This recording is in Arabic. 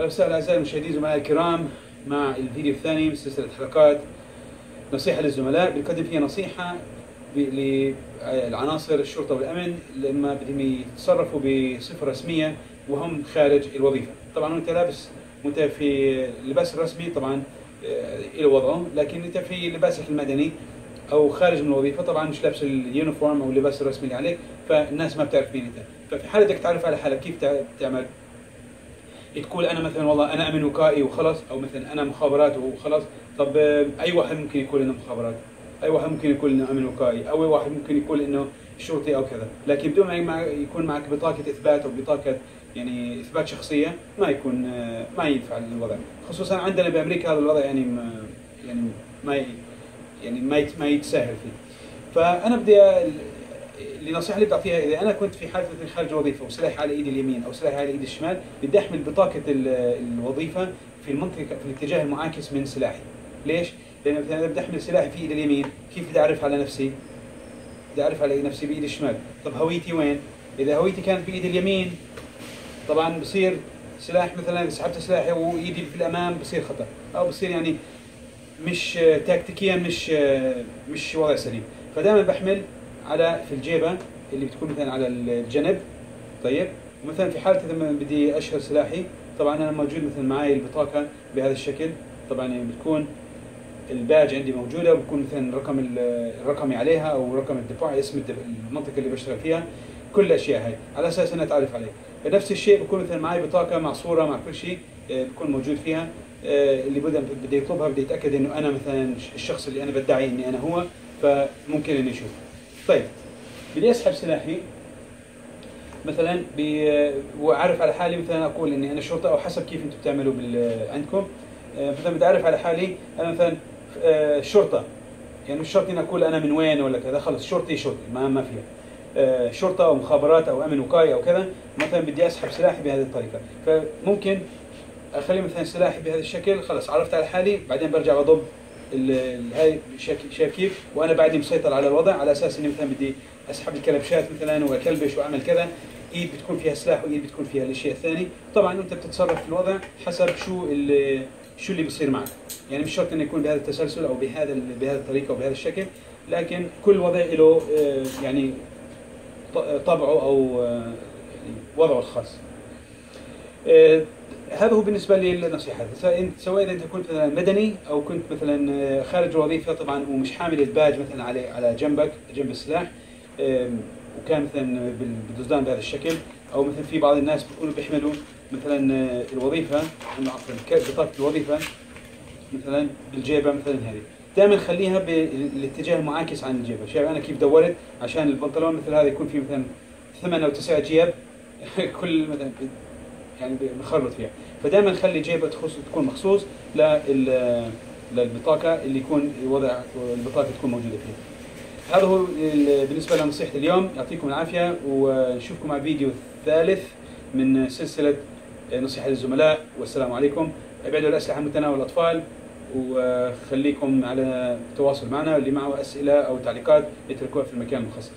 أهلا وسهلا أعزائي المشاهدين زملائي الكرام مع الفيديو الثاني من سلسلة حلقات نصيحة للزملاء. بنقدم فيها نصيحة للعناصر الشرطة والأمن لما بدهم يتصرفوا بصفة رسمية وهم خارج الوظيفة. طبعا وانت لابس وانت في اللباس الرسمي طبعا آه، له وضعه لكن انت في لباسك المدني أو خارج من الوظيفة طبعا مش لابس اليونيفورم أو اللباس الرسمي اللي عليك فالناس ما بتعرف مين أنت. ففي حالة بدك تعرف على حالك كيف تع- تعمل؟ تقول أنا مثلا والله أنا أمن وكائي وخلاص أو مثلا أنا مخابرات وخلاص. طب آه، أي واحد ممكن يقول إنه مخابرات؟ أي واحد ممكن يقول إنه أمن وكائي؟ أو أي واحد ممكن يقول إنه شرطي أو كذا. لكن بدون ما يكون معك بطاقة إثبات أو بطاقة يعني إثبات شخصية ما يكون آه، ما ينفع الوضع. خصوصا عندنا بأمريكا هذا الوضع يعني ما يعني ما يعني ما يت- ما يتساهل فيه. فأنا بدي النصيحه اللي بعطيها إذا أنا كنت في حالة مثلا خارج وظيفة وسلاحي على إيدي اليمين أو سلاحي على إيدي الشمال بدي أحمل بطاقة ال- الوظيفة في المنطقة في الاتجاه المعاكس من سلاحي ليش؟ لأن مثلا إذا بدي أحمل سلاحي في إيدي اليمين كيف بدي أعرف على نفسي؟ بدي أعرف على نفسي بإيدي الشمال طب هويتي وين؟ إذا هويتي كانت بإيدي اليمين طبعا بصير سلاح مثلا إذا سحبت سلاحي وإيدي في الأمام بصير خطر أو بصير يعني مش تكتيكيا مش مش وضع سليم فدائما بحمل على في الجيبة اللي بتكون مثلا على الجنب طيب؟ ومثلا في حالة لما بدي أشهر سلاحي طبعا أنا موجود مثلا معي البطاقة بهذا الشكل. طبعا يعني بتكون الباج عندي موجودة وبكون مثلا رقم ال- الرقمي عليها أو رقم الدفاع اسم المنطقة اللي بشتغل فيها كل الأشياء هاي. على أساس اني أتعرف عليه. فنفس الشيء بكون مثلا معي بطاقة مع صوره مع كل شيء آه، بكون موجود فيها آه، اللي بده يطلبها بده يتأكد إنه أنا مثلا الشخص اللي أنا بدعي إني أنا هو فممكن إني أشوف طيب بدي أسحب سلاحي. مثلا وأعرف على حالي مثلا أقول إني أنا شرطة أو حسب كيف أنتم بتعملوا عندكم. آه، مثلا بدي أعرف على حالي أنا مثلا آه، شرطة. يعني مش شرط إني أقول أنا من وين ولا كذا خلص شرطي شرطي ما ما فيها. آه، شرطة أو مخابرات أو أمن وقاية أو كذا مثلا بدي أسحب سلاحي بهذه الطريقة. فممكن أخلي مثلا سلاحي بهذا الشكل خلص عرفت على حالي بعدين برجع بضب. ال- ال- هاي شايف كيف؟ وأنا بعدني مسيطر على الوضع على أساس إني مثلا بدي أسحب الكلبشات مثلا وأكلبش وأعمل كذا. إيد بتكون فيها سلاح وإيد بتكون فيها الشيء الثاني طبعا أنت بتتصرف في الوضع حسب شو اللي شو اللي بيصير معك. يعني مش شرط إنه يكون بهذا التسلسل أو بهذا بهذه الطريقة وبهذا الشكل لكن كل وضع له آه، يعني طبعه أو آه، يعني وضعه الخاص. آه، هذا هو بالنسبة للنصيحة. سواء إذا أنت كنت مثلا مدني أو كنت مثلا آه، خارج الوظيفه طبعا ومش حامل الباج مثلا على على جنبك جنب السلاح وكان مثلا بال- بالدزدان بهذا الشكل أو مثلا في بعض الناس بيكونوا بيحملوا مثلا آه، الوظيفة عفوا بطاقة الوظيفة مثلا بالجيبة مثلا هذه. دائما خليها بالاتجاه المعاكس عن الجيبة. شايف أنا كيف دورت؟ عشان البنطلون مثل هذا يكون فيه مثلا ثمان أو تسع جيب. كل مثلا يعني بنخربط فيها. فدائما خلي جيبه تخص تكون مخصوص لل للبطاقه اللي يكون وضع البطاقة تكون موجودة فيها. هذا هو ال- بالنسبة لنصيحة اليوم. يعطيكم العافية ونشوفكم مع فيديو ثالث من سلسلة نصيحة للزملاء. والسلام عليكم. أبعدوا الأسلحة عن متناول الأطفال وخليكم على تواصل معنا اللي معه أسئلة أو تعليقات يتركوها في المكان المخصص.